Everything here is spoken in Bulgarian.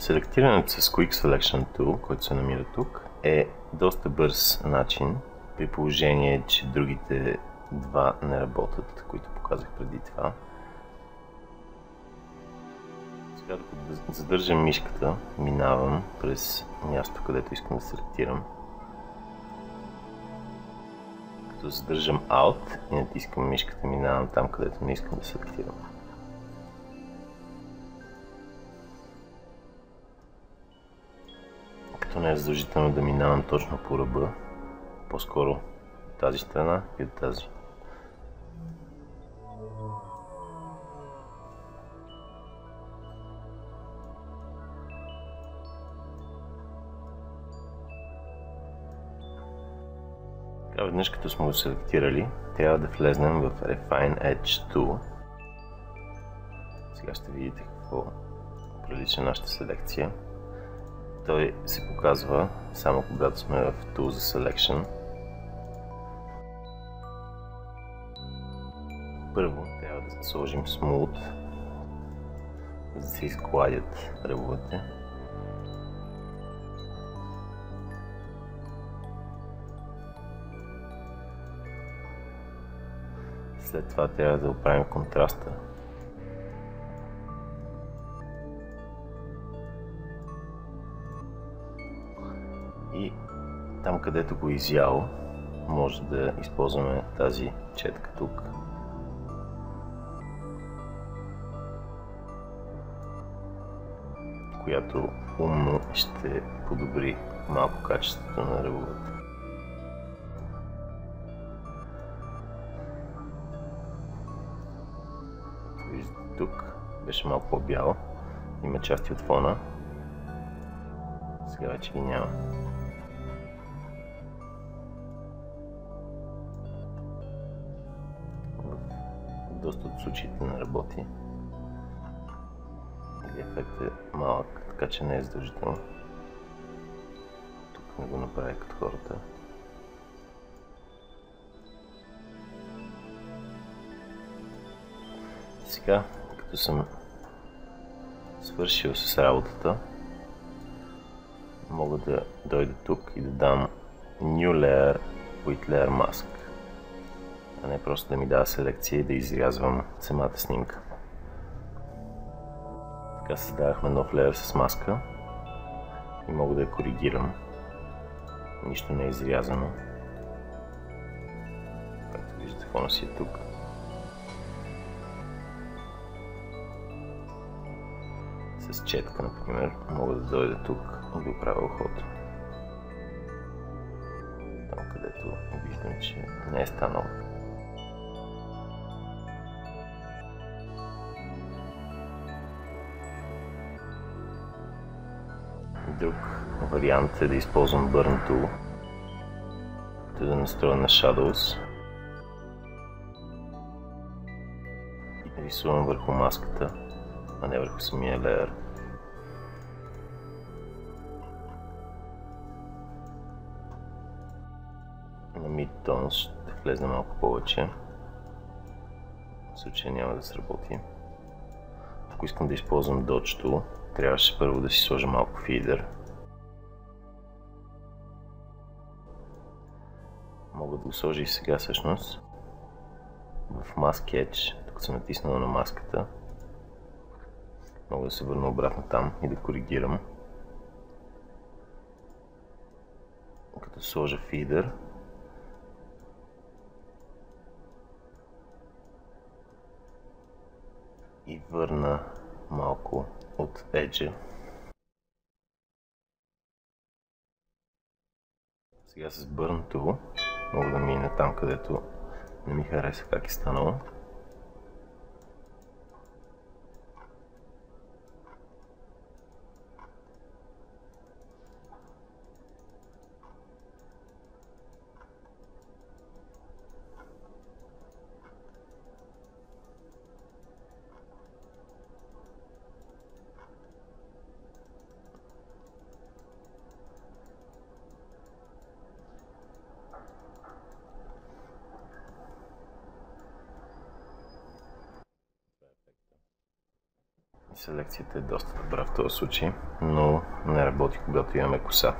Селектирането с Quick Selection Tool, който се намира тук, е доста бърз начин, при положение, че другите два не работят, които показах преди това. Сега да задържам мишката, минавам през място, където искам да селектирам. Като задържам Alt и натискам мишката, минавам там, където не искам да селектирам. Като не е задължително да минавам точно по ръба, по-скоро тази страна и от тази. Така, веднъж като сме го селектирали, трябва да влезнем в Refine Edge Tool. Сега ще видите какво прилича нашата селекция. Той се показва само когато сме в Tool за Selection. Първо трябва да сложим Smooth, за да се изгладят ръбовете. След това трябва да оправим контраста. И там където го е изял, може да използваме тази четка тук. която умно ще подобри малко качеството на ръбовете. Виждате тук, беше малко по-бял, има части от фона, сега вече ги няма. Доста от случаите не работи или ефект е малък, така че не е задължително. Тук не го направя като хората. Сега, като съм свършил с работата, мога да дойда тук и да дам New Layer with Layer Mask, а не просто да ми дава селекция и да изрязвам самата снимка. Така създавахме нов леер с маска и мога да я коригирам. Нищо не е изрязано. Както виждате, фона си е тук. С четка, например, мога да дойда тук и да оправя ухото. Там, където виждам, че не е станало. Друг вариант е да използвам Burn Tool, да настроя на Shadows и рисувам върху маската, а не върху самия леер. На Midtones ще влезна малко повече. В случая няма да сработи. Ако искам да използвам Dodge Tool, трябваше първо да си сложа малко фидер. Мога да го сложа и сега всъщност. В Mask Edge, тук съм натиснал на маската. Мога да се върна обратно там и да коригирам. Като сложа фидер. И върна малко от Edge. Сега с Tool мога да мина там, където не ми хареса как е станало. Селекцията е доста добра в този случай, но не работи когато имаме коса.